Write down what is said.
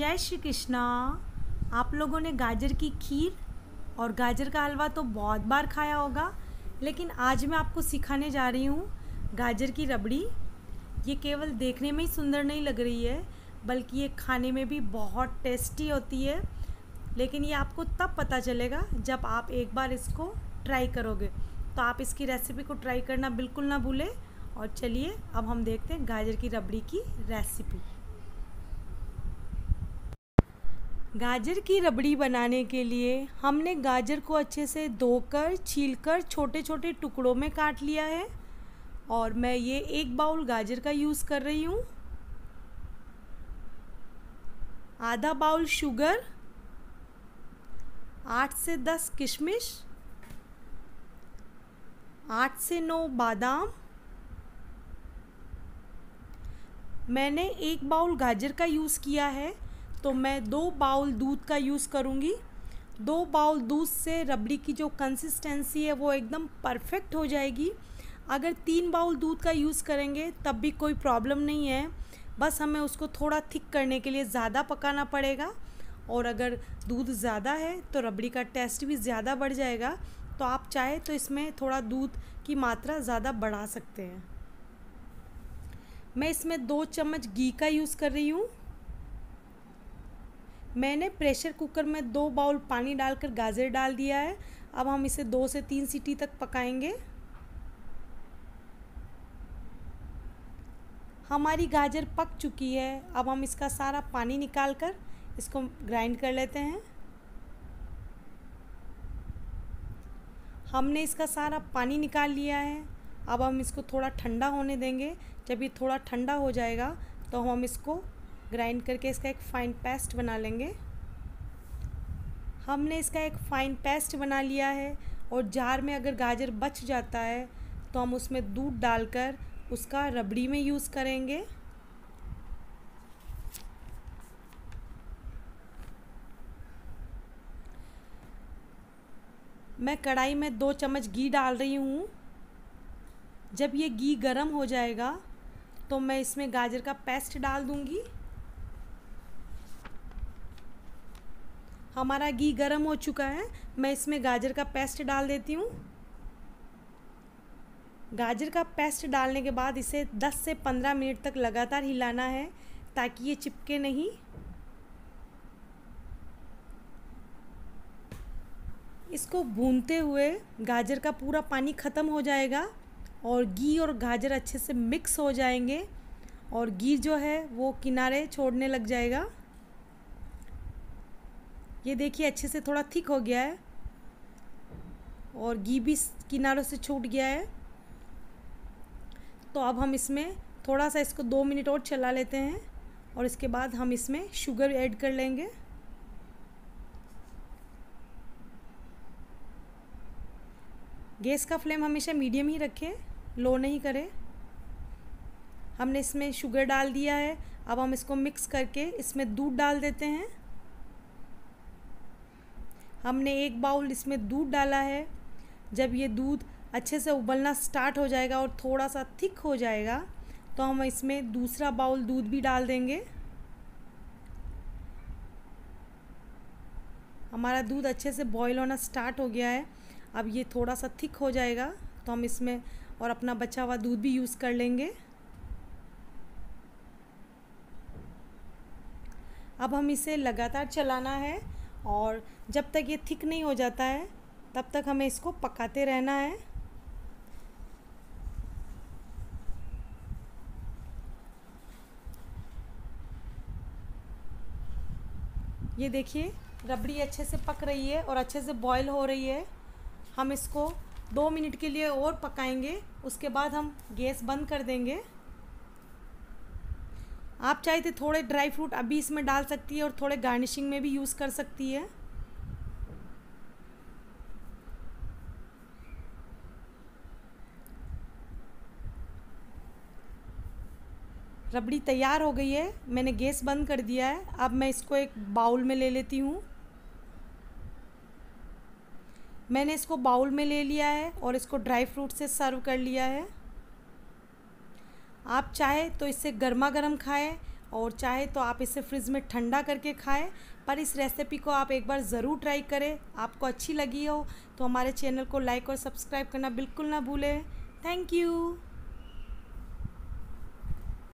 जय श्री कृष्णा। आप लोगों ने गाजर की खीर और गाजर का हलवा तो बहुत बार खाया होगा, लेकिन आज मैं आपको सिखाने जा रही हूँ गाजर की रबड़ी। ये केवल देखने में ही सुंदर नहीं लग रही है, बल्कि ये खाने में भी बहुत टेस्टी होती है। लेकिन ये आपको तब पता चलेगा जब आप एक बार इसको ट्राई करोगे। तो आप इसकी रेसिपी को ट्राई करना बिल्कुल ना भूलें। और चलिए, अब हम देखते हैं गाजर की रबड़ी की रेसिपी। गाजर की रबड़ी बनाने के लिए हमने गाजर को अच्छे से धोकर, छीलकर छोटे छोटे टुकड़ों में काट लिया है। और मैं ये एक बाउल गाजर का यूज़ कर रही हूँ। आधा बाउल शुगर, आठ से दस किशमिश, आठ से नौ बादाम। मैंने एक बाउल गाजर का यूज़ किया है। तो मैं दो बाउल दूध का यूज़ करूँगी। दो बाउल दूध से रबड़ी की जो कंसिस्टेंसी है वो एकदम परफेक्ट हो जाएगी। अगर तीन बाउल दूध का यूज़ करेंगे, तब भी कोई प्रॉब्लम नहीं है। बस हमें उसको थोड़ा थिक करने के लिए ज़्यादा पकाना पड़ेगा। और अगर दूध ज़्यादा है तो रबड़ी का टेस्ट भी ज़्यादा बढ़ जाएगा। तो आप चाहे तो इसमें थोड़ा दूध की मात्रा ज़्यादा बढ़ा सकते हैं। मैं इसमें दो चम्मच घी का यूज़ कर रही हूँ। मैंने प्रेशर कुकर में दो बाउल पानी डालकर गाजर डाल दिया है। अब हम इसे दो से तीन सीटी तक पकाएँगे। हमारी गाजर पक चुकी है। अब हम इसका सारा पानी निकाल कर इसको ग्राइंड कर लेते हैं। हमने इसका सारा पानी निकाल लिया है। अब हम इसको थोड़ा ठंडा होने देंगे। जब ये थोड़ा ठंडा हो जाएगा तो हम इसको ग्राइंड करके इसका एक फ़ाइन पेस्ट बना लेंगे। हमने इसका एक फ़ाइन पेस्ट बना लिया है और जार में अगर गाजर बच जाता है तो हम उसमें दूध डालकर उसका रबड़ी में यूज़ करेंगे। मैं कढ़ाई में दो चम्मच घी डाल रही हूँ। जब ये घी गर्म हो जाएगा तो मैं इसमें गाजर का पेस्ट डाल दूँगी। हमारा घी गर्म हो चुका है। मैं इसमें गाजर का पेस्ट डाल देती हूँ। गाजर का पेस्ट डालने के बाद इसे 10 से 15 मिनट तक लगातार हिलाना है ताकि ये चिपके नहीं। इसको भूनते हुए गाजर का पूरा पानी ख़त्म हो जाएगा और घी और गाजर अच्छे से मिक्स हो जाएँगे और घी जो है वो किनारे छोड़ने लग जाएगा। ये देखिए, अच्छे से थोड़ा थिक हो गया है। और घी भी किनारों से छूट गया है। तो अब हम इसमें थोड़ा सा इसको दो मिनट और चला लेते हैं और इसके बाद हम इसमें शुगर ऐड कर लेंगे। गैस का फ्लेम हमेशा मीडियम ही रखें, लो नहीं करें। हमने इसमें शुगर डाल दिया है। अब हम इसको मिक्स करके इसमें दूध डाल देते हैं। हमने एक बाउल इसमें दूध डाला है। जब ये दूध अच्छे से उबलना स्टार्ट हो जाएगा और थोड़ा सा थिक हो जाएगा तो हम इसमें दूसरा बाउल दूध भी डाल देंगे। हमारा दूध अच्छे से बॉईल होना स्टार्ट हो गया है। अब ये थोड़ा सा थिक हो जाएगा तो हम इसमें और अपना बचा हुआ दूध भी यूज़ कर लेंगे। अब हम इसे लगातार चलाना है। और जब तक ये थिक नहीं हो जाता है, तब तक हमें इसको पकाते रहना है। ये देखिए, रबड़ी अच्छे से पक रही है और अच्छे से बॉईल हो रही है। हम इसको दो मिनट के लिए और पकाएँगे, उसके बाद हम गैस बंद कर देंगे। आप चाहे तो थोड़े ड्राई फ्रूट अभी इसमें डाल सकती है और थोड़े गार्निशिंग में भी यूज़ कर सकती है। रबड़ी तैयार हो गई है। मैंने गैस बंद कर दिया है। अब मैं इसको एक बाउल में ले लेती हूँ। मैंने इसको बाउल में ले लिया है और इसको ड्राई फ्रूट से सर्व कर लिया है। आप चाहे तो इसे गर्मा गर्म खाएँ और चाहे तो आप इसे फ्रिज में ठंडा करके खाएँ, पर इस रेसिपी को आप एक बार ज़रूर ट्राई करें। आपको अच्छी लगी हो तो हमारे चैनल को लाइक और सब्सक्राइब करना बिल्कुल ना भूलें। Thank you.